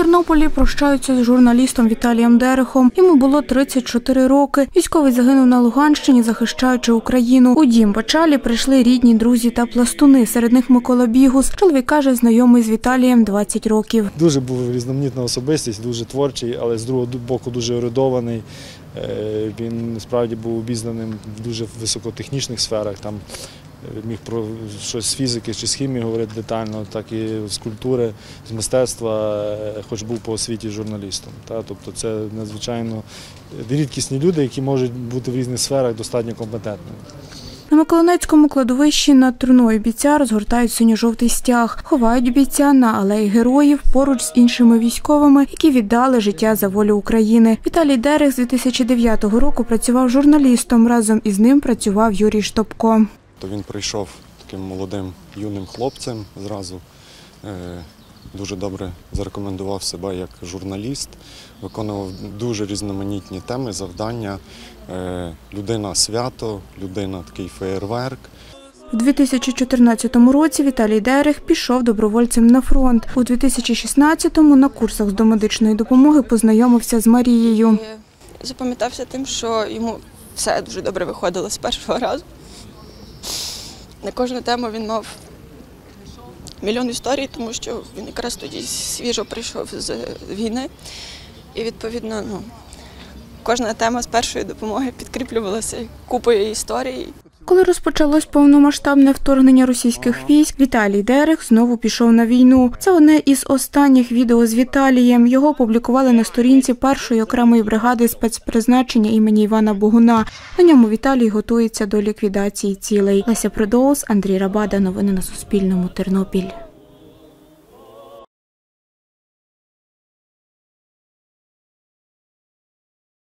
Тернополі прощаються з журналістом Віталієм Дерехом. Йому було 34 роки. Військовий загинув на Луганщині, захищаючи Україну. У дім Печалі прийшли рідні, друзі та пластуни. Серед них Микола Бігус. Чоловік каже, знайомий з Віталієм 20 років. Дуже був різноманітна особистість, дуже творчий, але з другого боку дуже ерудований. Е, Він справді був обізнаним в дуже високотехнічних сферах. Там міг про щось з фізики чи з хімії говорити детально, так і з культури, з мистецтва, е, хоч був по освіті журналістом. Та? Тобто це надзвичайно рідкісні люди, які можуть бути в різних сферах достатньо компетентними. На Миколинецькому кладовищі над труною бійця розгортають синьо-жовтий стяг, ховають бійця на алеї героїв поруч з іншими військовими, які віддали життя за волю України. Віталій Дерех з 2009 року працював журналістом. Разом із ним працював Юрій Штопко. То він прийшов таким молодим юним хлопцем зразу. Е, Дуже добре зарекомендував себе як журналіст, виконував дуже різноманітні теми, завдання. Е, Людина свято, людина такий феєрверк. У 2014 році Віталій Дерех пішов добровольцем на фронт. У 2016-му на курсах з домедичної допомоги познайомився з Марією. Запам'ятався тим, що йому все дуже добре виходило з першого разу. На кожну тему він мав мільйон історій, тому що він якраз тоді свіжо прийшов з війни. І відповідно, ну, кожна тема з першої допомоги підкріплювалася купою історій. Коли розпочалось повномасштабне вторгнення російських військ, Віталій Дерех знову пішов на війну. Це одне із останніх відео з Віталієм. Його опублікували на сторінці першої окремої бригади спецпризначення імені Івана Богуна. На ньому Віталій готується до ліквідації цілей. Леся Придоус, Андрій Рабада. Новини на Суспільному. Тернопіль.